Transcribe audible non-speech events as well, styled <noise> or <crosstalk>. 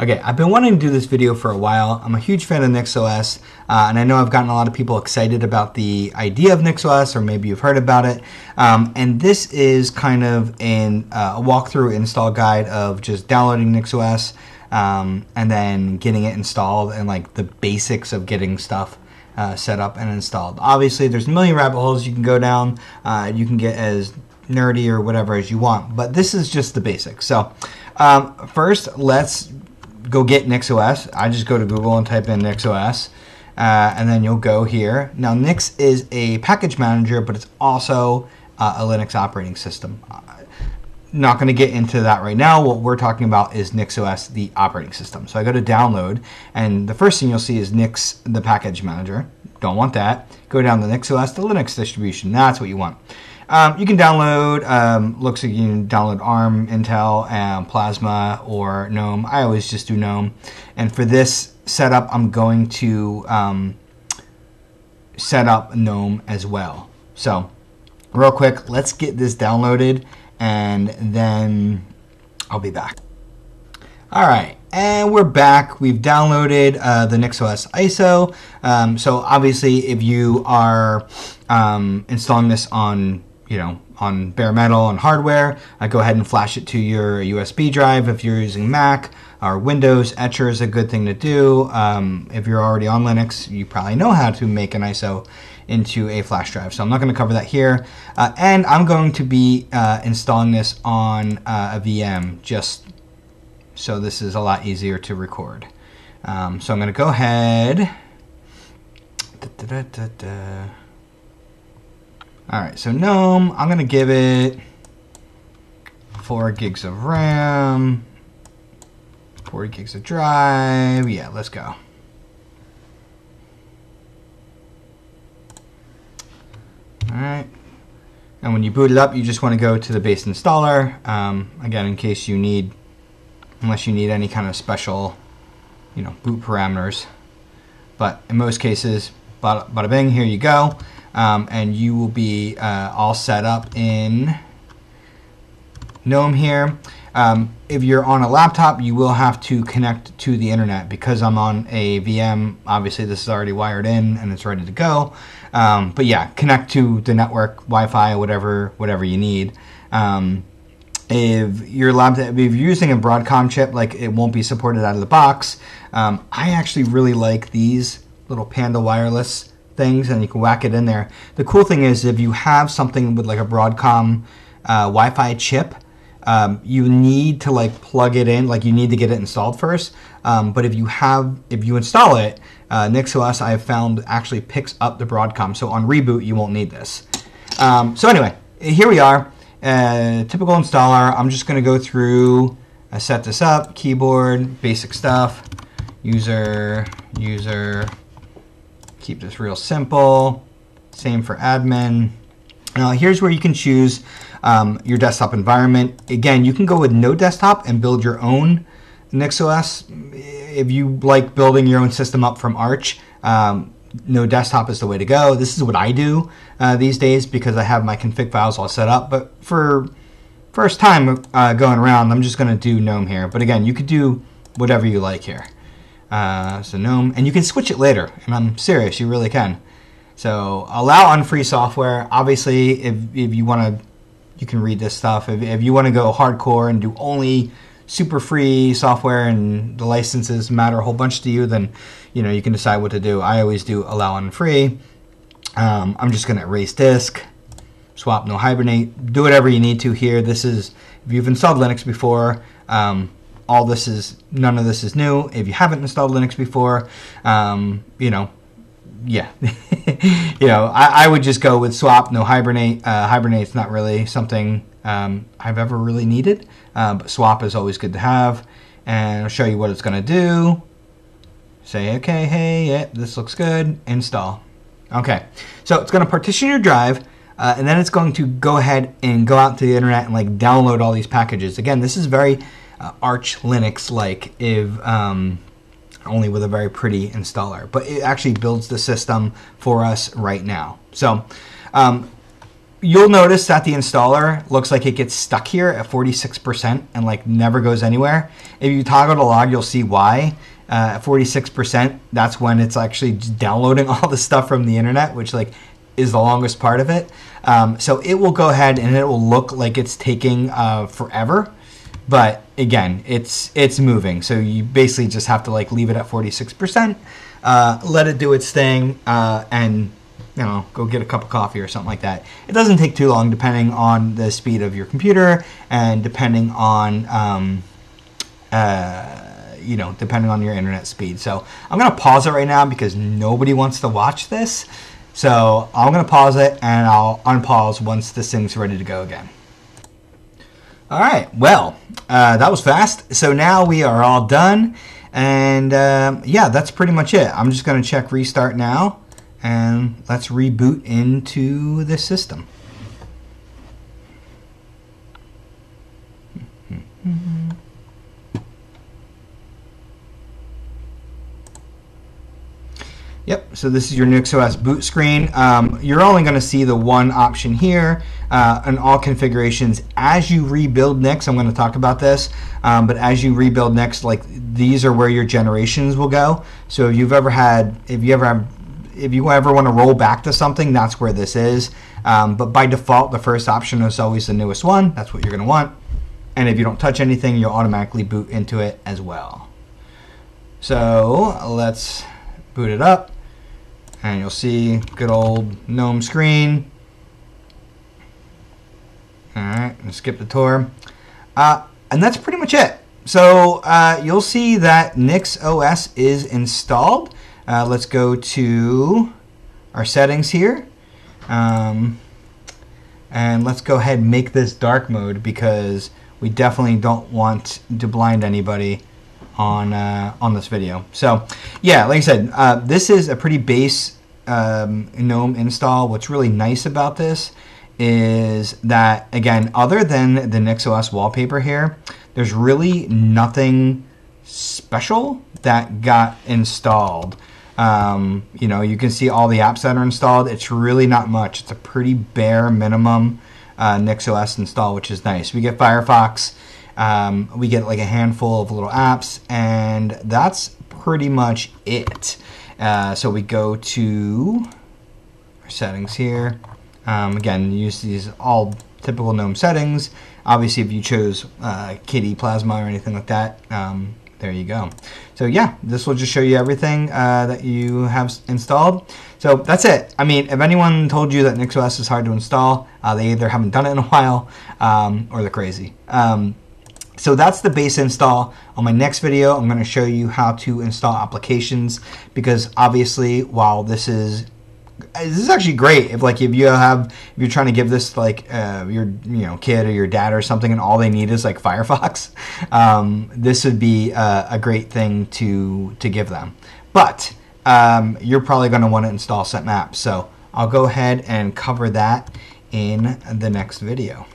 Okay, I've been wanting to do this video for a while. I'm a huge fan of NixOS, uh, and I know I've gotten a lot of people excited about the idea of NixOS, or maybe you've heard about it. Um, and this is kind of uh, a walkthrough install guide of just downloading NixOS um, and then getting it installed and like the basics of getting stuff uh, set up and installed. Obviously, there's a million rabbit holes you can go down. Uh, you can get as nerdy or whatever as you want, but this is just the basics. So, um, first, let's go get NixOS. I just go to Google and type in NixOS. Uh, and then you'll go here. Now, Nix is a package manager, but it's also uh, a Linux operating system. Uh, not going to get into that right now. What we're talking about is NixOS, the operating system. So I go to download, and the first thing you'll see is Nix, the package manager. Don't want that. Go down to NixOS, the Linux distribution. That's what you want. Um, you can download, um, looks like you can download ARM, Intel, and Plasma, or GNOME. I always just do GNOME. And for this setup, I'm going to um, set up GNOME as well. So, real quick, let's get this downloaded, and then I'll be back. All right, and we're back. We've downloaded uh, the NixOS ISO. Um, so obviously, if you are um, installing this on you know, on bare metal on hardware. I go ahead and flash it to your USB drive if you're using Mac or Windows. Etcher is a good thing to do. Um, if you're already on Linux, you probably know how to make an ISO into a flash drive. So I'm not going to cover that here. Uh, and I'm going to be uh, installing this on uh, a VM just so this is a lot easier to record. Um, so I'm going to go ahead. Da, da, da, all right, so GNOME, I'm gonna give it four gigs of RAM, 40 gigs of drive. Yeah, let's go. All right. And when you boot it up, you just want to go to the base installer. Um, again, in case you need, unless you need any kind of special, you know, boot parameters. But in most cases, bada, bada bing, here you go um, and you will be uh, all set up in GNOME here. Um, if you're on a laptop, you will have to connect to the internet because I'm on a VM. Obviously, this is already wired in and it's ready to go. Um, but yeah, connect to the network, Wi-Fi, whatever, whatever you need. Um, if your laptop, if you're using a Broadcom chip, like it won't be supported out of the box. Um, I actually really like these little Panda wireless things and you can whack it in there. The cool thing is if you have something with like a Broadcom uh, Wi-Fi chip, um, you need to like plug it in, like you need to get it installed first. Um, but if you have, if you install it, uh, NixOS I have found actually picks up the Broadcom. So on reboot, you won't need this. Um, so anyway, here we are. Uh, typical installer. I'm just going to go through, I set this up, keyboard, basic stuff, user, user, Keep this real simple. Same for admin. Now here's where you can choose um, your desktop environment. Again, you can go with no desktop and build your own NixOS. If you like building your own system up from Arch, um, no desktop is the way to go. This is what I do uh, these days because I have my config files all set up. But for first time uh, going around, I'm just going to do GNOME here. But again, you could do whatever you like here. Uh, so GNOME, and you can switch it later. And I'm serious, you really can. So allow unfree software. Obviously, if, if you want to, you can read this stuff. If, if you want to go hardcore and do only super free software and the licenses matter a whole bunch to you, then you know you can decide what to do. I always do allow unfree. Um, I'm just going to erase disk, swap no hibernate, do whatever you need to here. This is if you've installed Linux before. Um, all this is none of this is new. If you haven't installed Linux before, um, you know, yeah, <laughs> you know, I, I, would just go with swap, no hibernate. Uh, hibernate's not really something um, I've ever really needed, uh, but swap is always good to have. And I'll show you what it's going to do. Say, okay, hey, yeah, this looks good. Install. Okay, so it's going to partition your drive. Uh, and then it's going to go ahead and go out to the internet and like download all these packages. Again, this is very uh, Arch Linux like if um, only with a very pretty installer. But it actually builds the system for us right now. So um, you'll notice that the installer looks like it gets stuck here at 46% and like never goes anywhere. If you toggle the log, you'll see why. Uh, at 46%, that's when it's actually downloading <laughs> all the stuff from the internet, which like is the longest part of it. Um, so it will go ahead and it will look like it's taking uh, forever. But again, it's it's moving. So you basically just have to like leave it at 46%, uh, let it do its thing, uh, and you know, go get a cup of coffee or something like that. It doesn't take too long, depending on the speed of your computer and depending on, um, uh, you know, depending on your internet speed. So I'm gonna pause it right now because nobody wants to watch this. So I'm gonna pause it and I'll unpause once this thing's ready to go again. All right, well, uh, that was fast. So now we are all done. And um, yeah, that's pretty much it. I'm just gonna check restart now and let's reboot into the system. Yep, so this is your NixOS boot screen. Um, you're only going to see the one option here uh, in all configurations. As you rebuild Nix, I'm going to talk about this, um, but as you rebuild Nix, like these are where your generations will go. So if you've ever had, if you ever have if you ever want to roll back to something, that's where this is. Um, but by default, the first option is always the newest one. That's what you're going to want. And if you don't touch anything, you'll automatically boot into it as well. So let's boot it up. And you'll see good old GNOME screen. All right, skip the tour. Uh, and that's pretty much it. So uh, you'll see that NixOS is installed. Uh, let's go to our settings here. Um, and let's go ahead and make this dark mode because we definitely don't want to blind anybody on uh, on this video. So yeah, like I said, uh, this is a pretty base um, GNOME install. What's really nice about this is that again, other than the NixOS wallpaper here, there's really nothing special that got installed. Um, you know, you can see all the apps that are installed. It's really not much. It's a pretty bare minimum uh, NixOS install, which is nice. We get Firefox. Um, we get like a handful of little apps, and that's pretty much it. Uh, so we go to our settings here. Um, again, use these all typical GNOME settings. Obviously, if you chose uh, KDE, Plasma, or anything like that, um, there you go. So yeah, this will just show you everything uh, that you have installed. So that's it. I mean, if anyone told you that NixOS is hard to install, uh, they either haven't done it in a while um, or they're crazy. Um, so that's the base install. On my next video, I'm going to show you how to install applications because obviously while this is this is actually great if like if you have if you're trying to give this like uh, your you know kid or your dad or something and all they need is like <laughs> Firefox, um, this would be a, a, great thing to to give them. But um, you're probably going to want to install SetMaps, so I'll go ahead and cover that in the next video.